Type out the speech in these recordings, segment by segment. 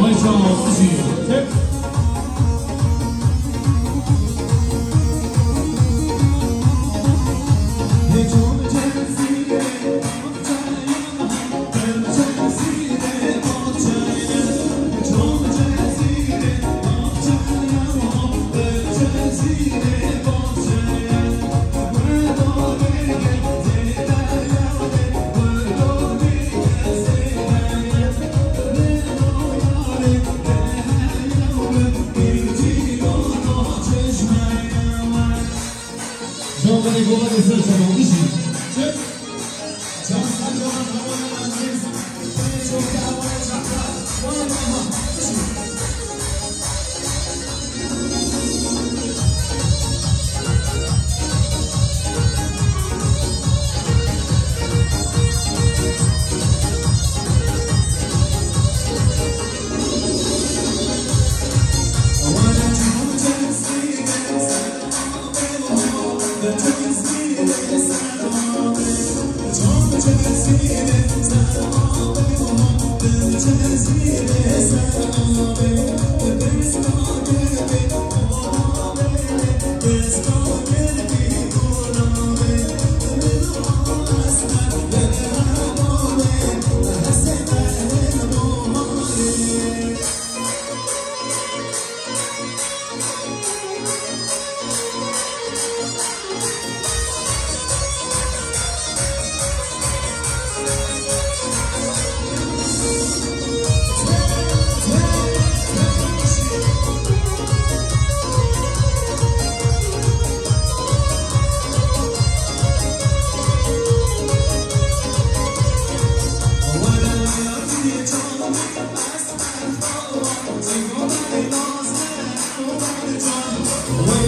Maşallah sizi. Tek 成功までさせたの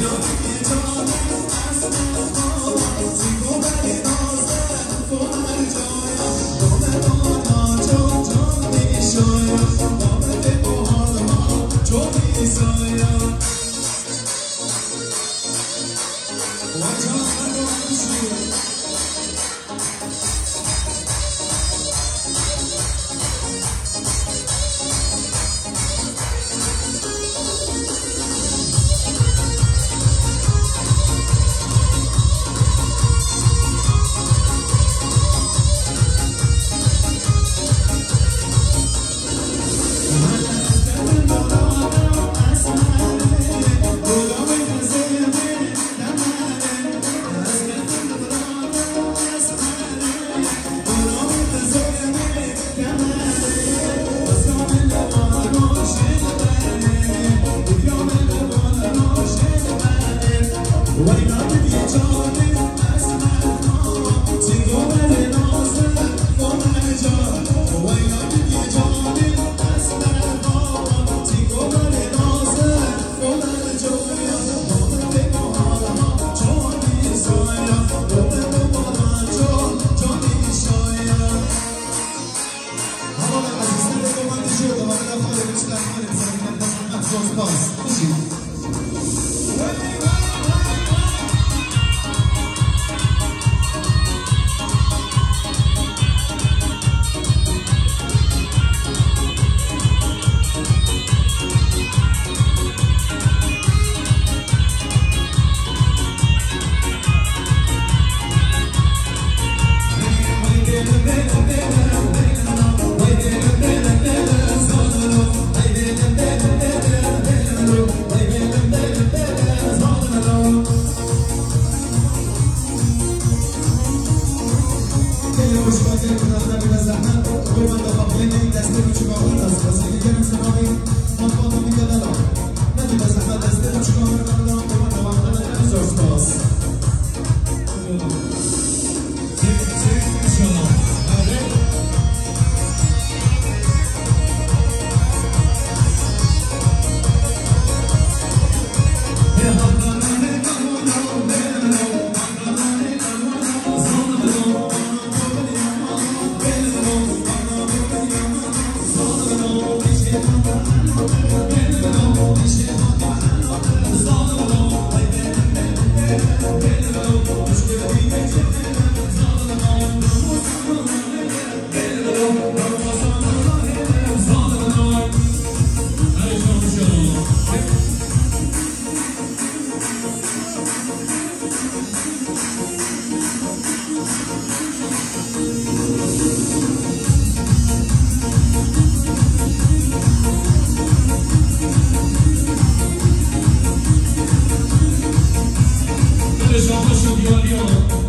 تو کی جون تو بس بس تو با یه دوز تو فر ما رو تو تو تو تو تو te pessoal, eu sou de Oriol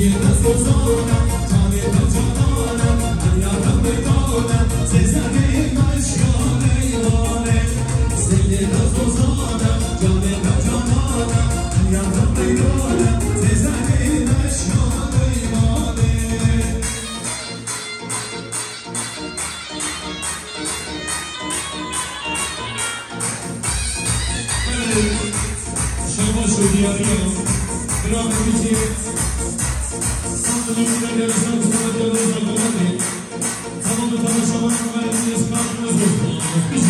Meninas gozona Thank you.